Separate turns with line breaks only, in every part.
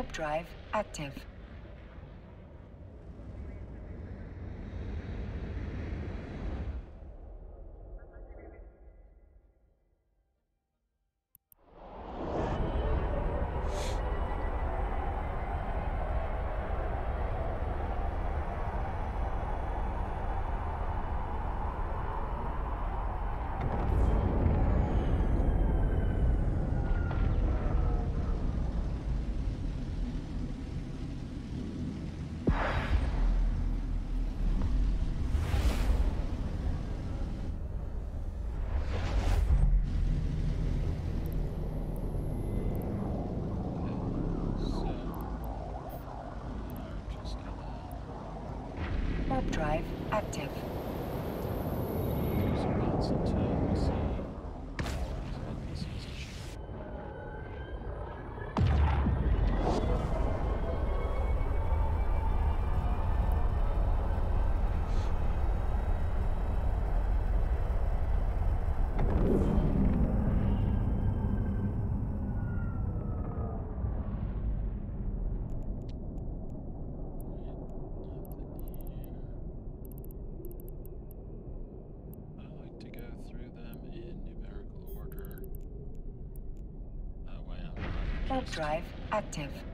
Warp drive active.
So, I'm just gonna
Warp drive active. Drive active.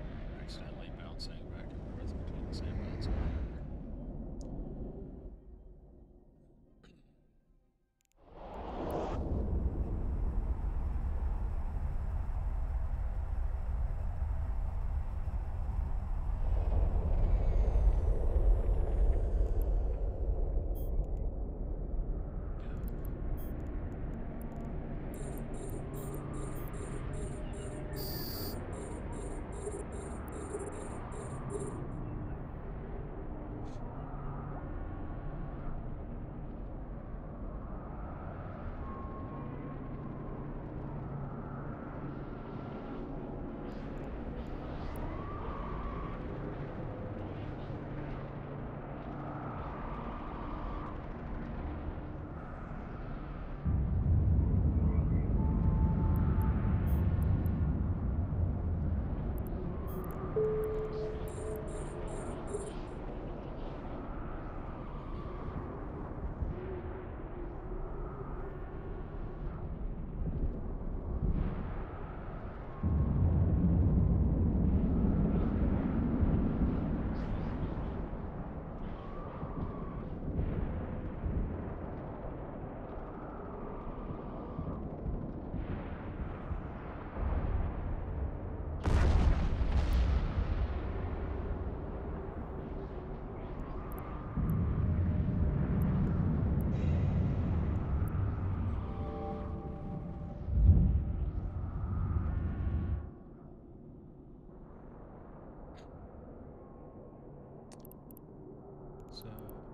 So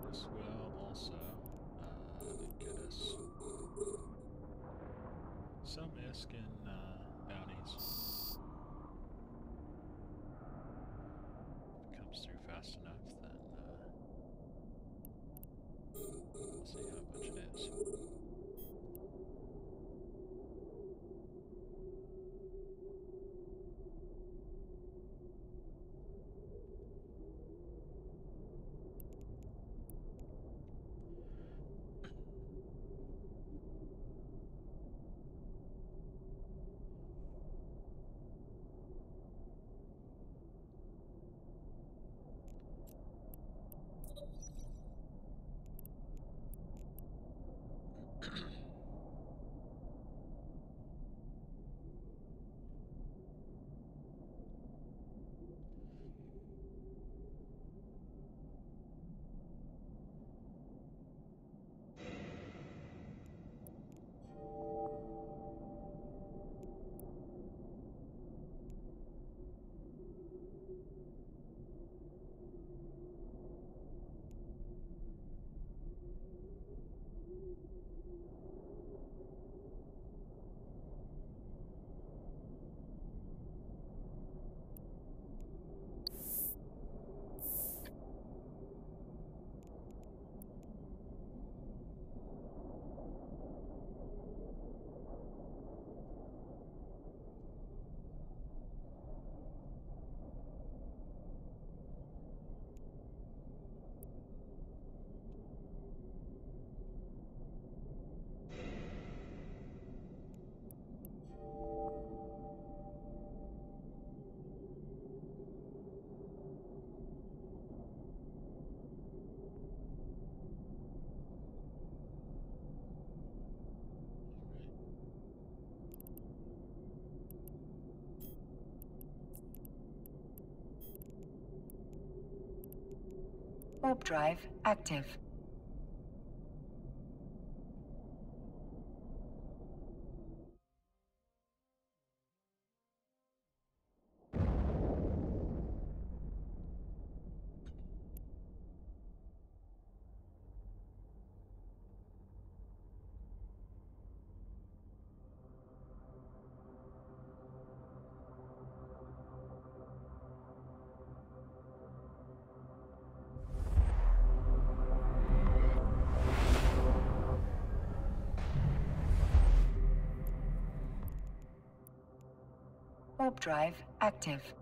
this will also uh, get us some ISK in uh, bounties. If it comes through fast enough, then uh, we'll see how much it is.
Warp drive active. Warp drive active.